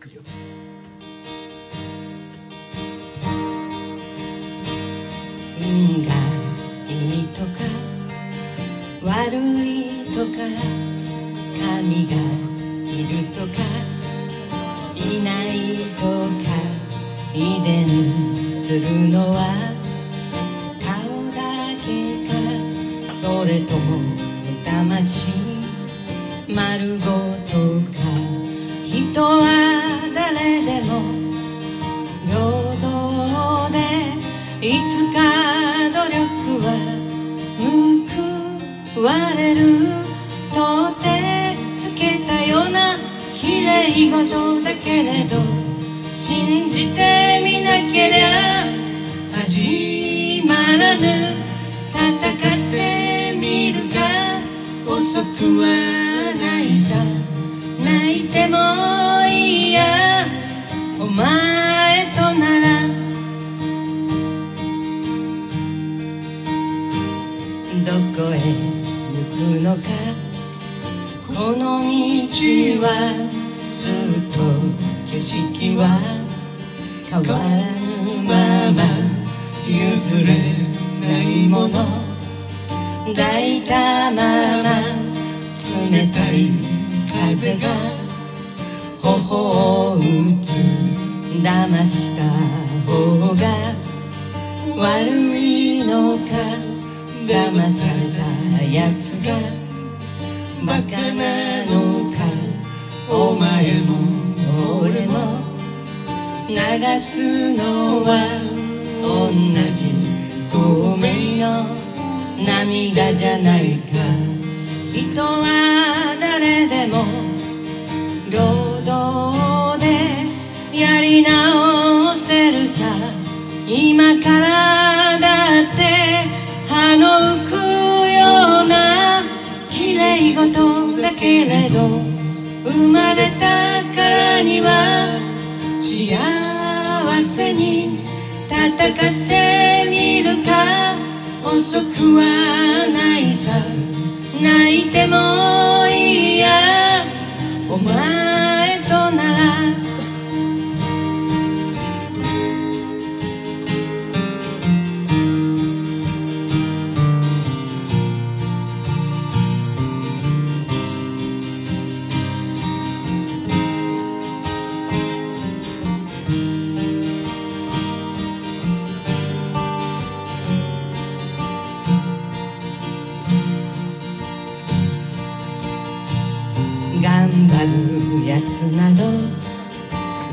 くよ。運がいいとか悪いとか神がいるとかいないとか遺伝するのは顔だけかそれとも魂丸ごとか誰でも平等でいつか努力は報われるとってつけたような綺麗事だけれど信じてみなけりゃ始まらぬ。この道はずっと景色は変わらぬまま譲れないもの抱いたまま冷たい風が頬を打つ騙した方が悪いのか騙されたやつがバカなのか。お前も俺も流すのは同じ。透明の涙じゃないか。人は誰でも労働でやり直せるさ。今からけれど生まれたからには幸せに戦ってみるか遅くはやつなど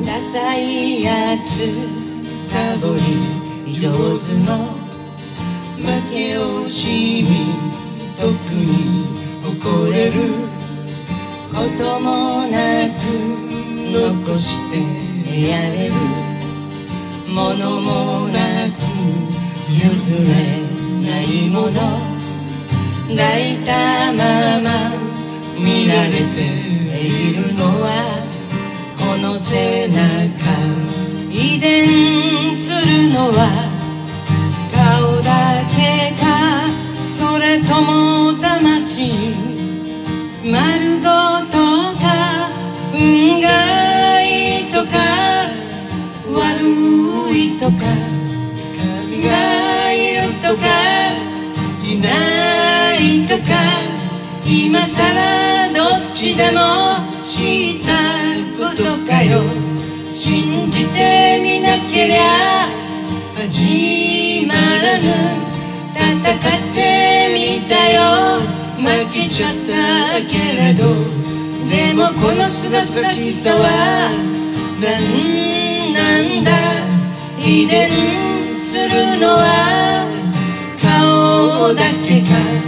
ダサいやつサボり上手の負け惜しみ特に誇れることもなく残してやれるものもなく譲れないもの抱いたまま見られていないとか今さらどっちでも知ったことかよ。信じてみなけりゃ始まらぬ。戦ってみたよ。負けちゃったけれど。でもこのすがすがしさはなんなんだ。遺伝するのはだけかそれとも